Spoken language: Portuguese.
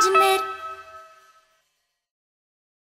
imaginar